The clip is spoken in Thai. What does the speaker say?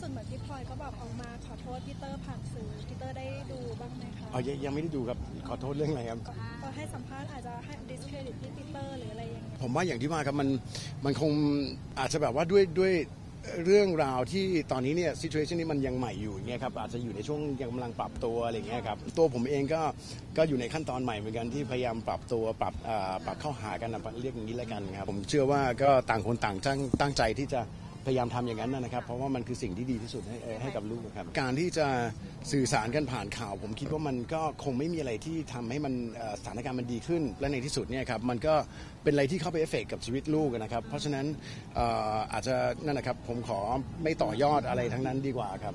สุดเหมือนพี่พลอยก็แบบออกมาขอโทษพี่เตอร์ผ่านสื่อพี่เตอร์ได้ดูบ้างไหมคะอ๋อยังยังไม่ได้ดูครับขอโทษเรื่องอะไรครับ ก็ก็ให้สัมภาษณ์อาจจะให้ discredit พี่ปีเตอร์หรืออะไรอย่างเงี้ยผมว่าอย่างที่ว่าครับมันมันคงอาจจะแบบว่าด้วยด้วยเรื่องราวที่ตอนนี้เนี่ยซิ t u a t i o n นี้มันยังใหม่อยู่อย่างเงี้ยครับอาจจะอยู่ในช่วงยังกำลังปรับตัวอะไรอย่างเงี้ยครับตัวผมเองก็ก็อยู่ในขั้นตอนใหม่เหมือนกันที่พยายามปรับตัวปรับอ่าปรับเข้าหากันนะเรียกอย่างนี้แล้วกันครับผมเชื่อว่าก็ต่างคนต่างตั้งตั้งใจที่จะ พยายามทำอย่างนั้นนะครับ เพราะว่ามันคือสิ่งที่ดีที่สุดให้เอ่อให้กับลูกครับ การที่จะสื่อสารกันผ่านข่าว ผมคิดว่ามันก็คงไม่มีอะไรที่ทำให้มันเอ่อสถานการณ์มันดีขึ้น และในที่สุดเนี่ยครับมันก็เป็นอะไรที่เข้าไปเอฟเฟกกับชีวิตลูกนะครับ เพราะฉะนั้นเอ่ออาจจะนั่นนะครับผมขอไม่ต่อยอดอะไรทั้งนั้นดีกว่าครับ